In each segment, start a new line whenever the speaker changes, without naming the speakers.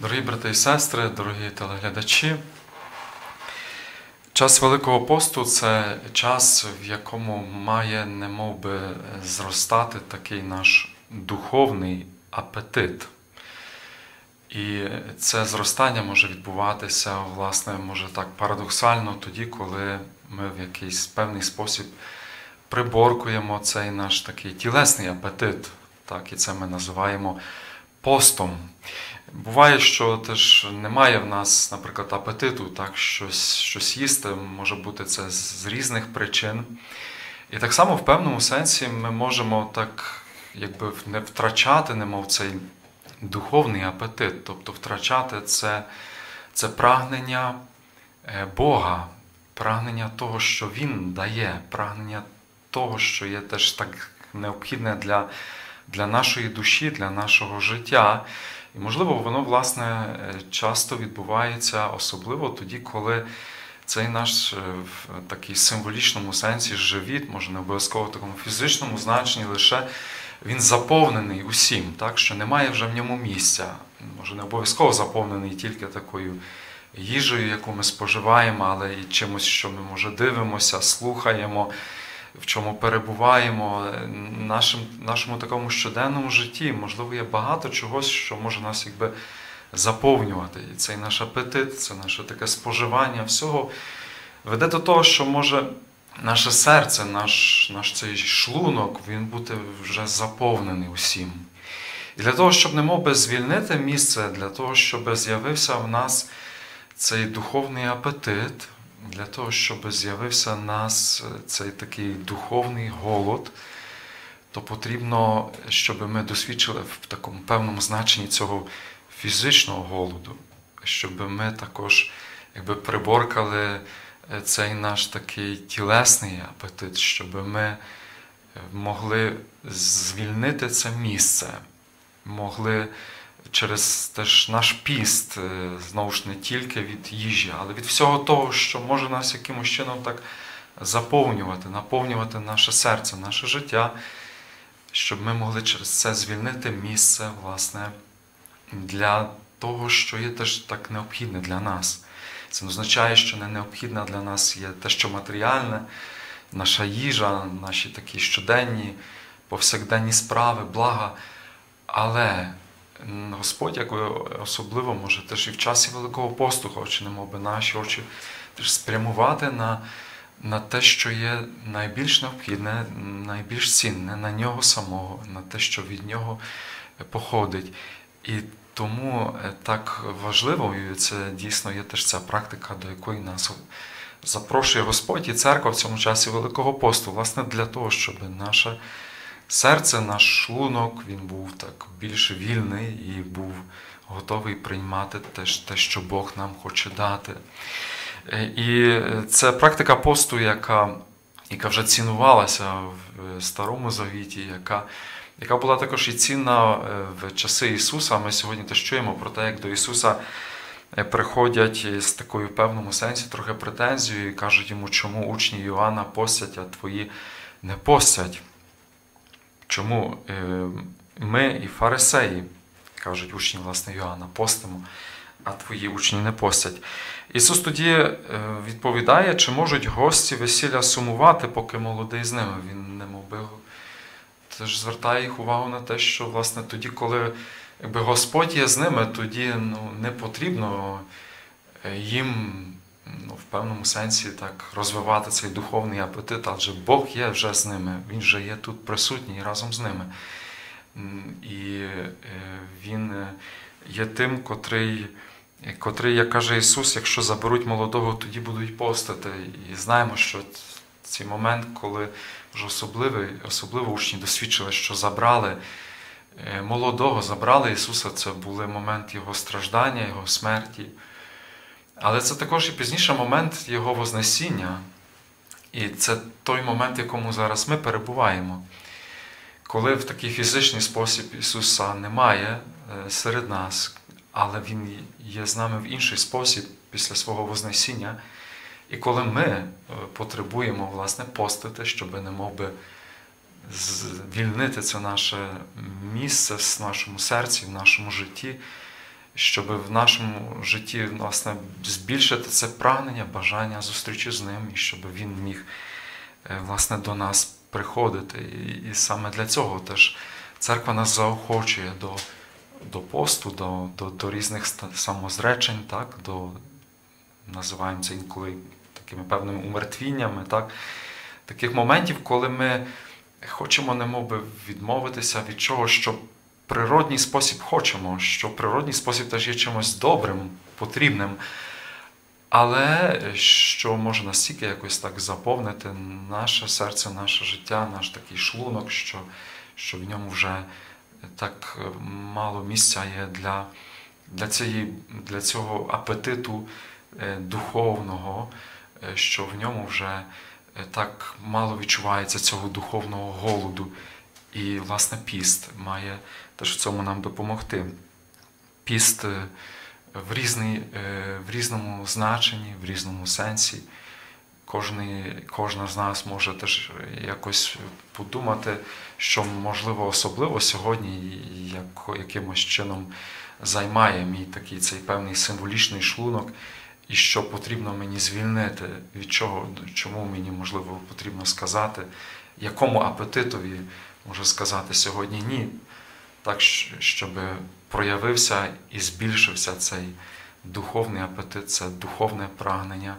Дорогі брати і сестри, дорогі телеглядачі, час Великого посту це час, в якому має немов би, зростати такий наш духовний апетит. І це зростання може відбуватися, власне, може так парадоксально тоді, коли ми в якийсь певний спосіб приборкуємо цей наш такий тілесний апетит. Так, І це ми називаємо постом. Буває, що теж немає в нас, наприклад, апетиту, так, щось щось їсти, може бути це з різних причин. І так само в певному сенсі ми можемо так якби не втрачати, немов цей духовний апетит, тобто втрачати це, це прагнення Бога, прагнення того, що Він дає, прагнення того, що є теж так необхідне для, для нашої душі, для нашого життя. І, можливо, воно, власне, часто відбувається, особливо тоді, коли цей наш в такий символічному сенсі живіт, може не обов'язково в такому фізичному значенні, лише він заповнений усім, так, що немає вже в ньому місця. Може, не обов'язково заповнений тільки такою їжею, яку ми споживаємо, але і чимось, що ми, може, дивимося, слухаємо в чому перебуваємо, нашим, нашому такому щоденному житті. Можливо, є багато чогось, що може нас якби заповнювати. І цей наш апетит, це наше таке споживання всього веде до того, що може наше серце, наш, наш цей шлунок, він бути вже заповнений усім. І для того, щоб немов би звільнити місце, для того, щоб з'явився в нас цей духовний апетит, для того, щоб з'явився нас цей такий духовний голод, то потрібно, щоб ми досвідчили в такому певному значенні цього фізичного голоду, щоб ми також якби, приборкали цей наш такий тілесний апетит, щоб ми могли звільнити це місце, могли через теж наш піст, знову ж не тільки від їжі, але від всього того, що може нас якимось чином так заповнювати, наповнювати наше серце, наше життя, щоб ми могли через це звільнити місце, власне, для того, що є теж так необхідне для нас. Це не означає, що не необхідне для нас є те, що матеріальне, наша їжа, наші такі щоденні, повсякденні справи, блага. Але Господь, як особливо може теж і в часі Великого посту, хоче немов би наші очі теж спрямувати на на те, що є найбільш необхідне, найбільш цінне, на нього самого, на те, що від нього походить. І тому так важливою це дійсно є теж ця практика, до якої нас запрошує Господь і церква в цьому часі Великого посту, власне, для того, щоб наша серце, наш шлунок, він був так більш вільний і був готовий приймати те, що Бог нам хоче дати. І це практика посту, яка яка вже цінувалася в Старому Завіті, яка яка була також і цінна в часи Ісуса. Ми сьогодні теж чуємо про те, як до Ісуса приходять з такою в певному сенсі трохи претензією і кажуть йому, чому учні Йоанна постять, а твої не постять. Чому ми і фарисеї, кажуть учні власне Йоанна, постимо, а твої учні не постять. Ісус тоді відповідає, чи можуть гості весілля сумувати, поки молодий з ними. Він не мов би, теж звертає їх увагу на те, що власне тоді, коли якби, Господь є з ними, тоді ну, не потрібно їм ну, в певному сенсі так розвивати цей духовний апетит, адже Бог є вже з ними, Він вже є тут присутній разом з ними. І Він є тим, котрий, котрий, як каже Ісус, якщо заберуть молодого, тоді будуть постати. І знаємо, що цей момент, коли вже особливо, особливо учні досвідчили, що забрали молодого, забрали Ісуса, це був момент Його страждання, Його смерті. Але це також і пізніше момент Його Вознесіння. І це той момент, в якому зараз ми перебуваємо. Коли в такий фізичний спосіб Ісуса немає серед нас, але Він є з нами в інший спосіб після свого Вознесіння. І коли ми потребуємо власне, постити, щоб не мов би звільнити це наше місце в нашому серці, в нашому житті, щоб в нашому житті власне, збільшити це прагнення, бажання зустрічі з ним, і щоб він міг е, власне, до нас приходити. І, і саме для цього теж церква нас заохочує до, до посту, до, до, до різних самозречень, так, до, називаємо це інколи такими певними умертвіннями, так, таких моментів, коли ми хочемо немовби відмовитися від чогось, що природній спосіб хочемо, що природній спосіб теж є чимось добрим, потрібним, але що може настільки якось так заповнити наше серце, наше життя, наш такий шлунок, що, що в ньому вже так мало місця є для, для, цієї, для цього апетиту е, духовного, е, що в ньому вже е, так мало відчувається цього духовного голоду. І, власне, піст має теж в цьому нам допомогти. Піст е, в, різний, е, в різному значенні, в різному сенсі. Кожний, кожна з нас може теж якось подумати, що можливо особливо сьогодні як, якимось чином займає мій такий цей певний символічний шлунок, і що потрібно мені звільнити, від чого, чому мені можливо потрібно сказати, якому апетитові може сказати сьогодні ні, так щоб проявився і збільшився цей духовний апетит, це духовне прагнення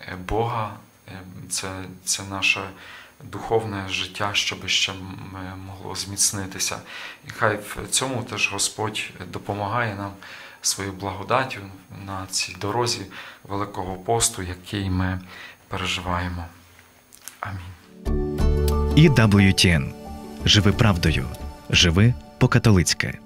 е, Бога, е, це, це наше духовне життя, щоб ще могло зміцнитися. І хай в цьому теж Господь допомагає нам своєю благодаттю на цій дорозі Великого посту, який ми переживаємо. Амінь.
І WTN. Живи правдою. Живи по-католицьки.